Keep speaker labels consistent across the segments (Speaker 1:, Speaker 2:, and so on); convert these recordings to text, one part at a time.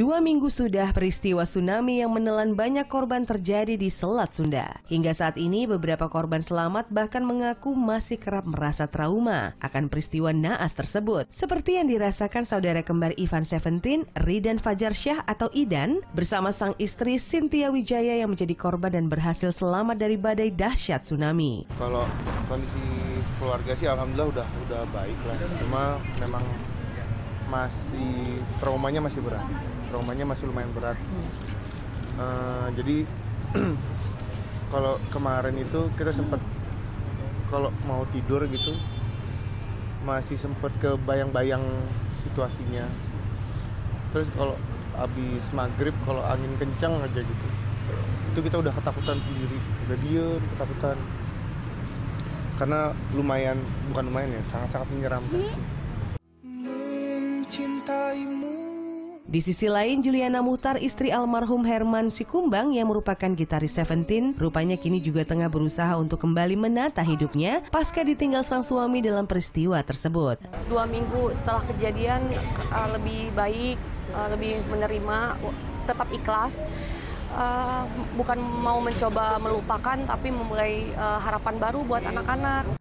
Speaker 1: Dua minggu sudah peristiwa tsunami yang menelan banyak korban terjadi di Selat Sunda. Hingga saat ini beberapa korban selamat bahkan mengaku masih kerap merasa trauma akan peristiwa naas tersebut. Seperti yang dirasakan saudara kembar Ivan Seventeen, Ridan Fajar Syah atau Idan, bersama sang istri Cynthia Wijaya yang menjadi korban dan berhasil selamat dari badai dahsyat tsunami.
Speaker 2: Kalau kondisi keluarga sih alhamdulillah udah udah baik lah. Cuma memang masih traumanya masih berat. Traumanya masih lumayan berat. Eh, jadi kalau kemarin itu kita sempat kalau mau tidur gitu masih sempat ke bayang-bayang situasinya. Terus kalau habis maghrib kalau angin kencang aja gitu itu kita udah ketakutan sendiri udah diem ketakutan karena lumayan bukan lumayan ya sangat-sangat menyeramkan sih.
Speaker 1: Di sisi lain, Juliana Muhtar, istri almarhum Herman Sikumbang yang merupakan gitaris Seventeen, rupanya kini juga tengah berusaha untuk kembali menata hidupnya pasca ditinggal sang suami dalam peristiwa tersebut.
Speaker 3: dua minggu setelah kejadian uh, lebih baik, uh, lebih menerima, tetap ikhlas. Uh, bukan mau mencoba melupakan, tapi memulai uh, harapan baru buat anak-anak.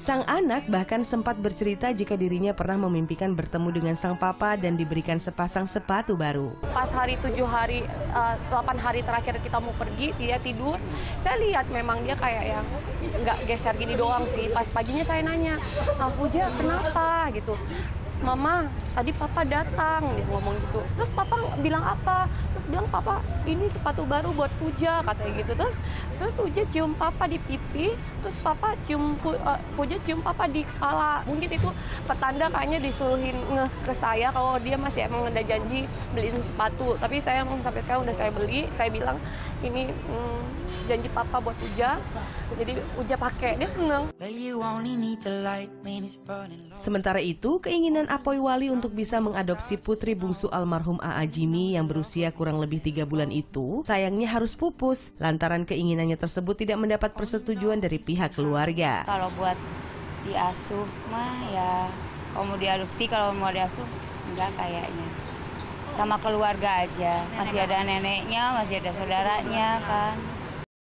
Speaker 1: Sang anak bahkan sempat bercerita jika dirinya pernah memimpikan bertemu dengan sang papa dan diberikan sepasang sepatu baru.
Speaker 3: Pas hari tujuh hari, uh, 8 hari terakhir kita mau pergi, dia tidur. Saya lihat memang dia kayak yang nggak geser gini doang sih. Pas paginya saya nanya, ah, Puja kenapa gitu? Mama, tadi papa datang, dia ngomong gitu. Terus papa bilang apa? Terus bilang papa ini sepatu baru buat Puja katanya gitu. Terus terus Puja cium papa di pipi, terus papa cium Pu- eh, Puja cium papa di kepala. Mungkin itu pertanda kayaknya disuruhin nge ke saya kalau dia masih emang ada janji beliin sepatu. Tapi saya emang sampai sekarang udah saya beli. Saya bilang ini hmm, janji papa buat Puja. Jadi Puja pakai, dia seneng.
Speaker 1: Sementara itu, keinginan Apoy Wali untuk bisa mengadopsi putri bungsu almarhum A.A. Jimmy yang berusia kurang lebih tiga bulan itu, sayangnya harus pupus. Lantaran keinginannya tersebut tidak mendapat persetujuan dari pihak keluarga.
Speaker 4: kalau buat diasuh mah ya kalau mau diadopsi kalau mau diasuh enggak kayaknya. Sama keluarga aja. Masih ada neneknya masih ada saudaranya kan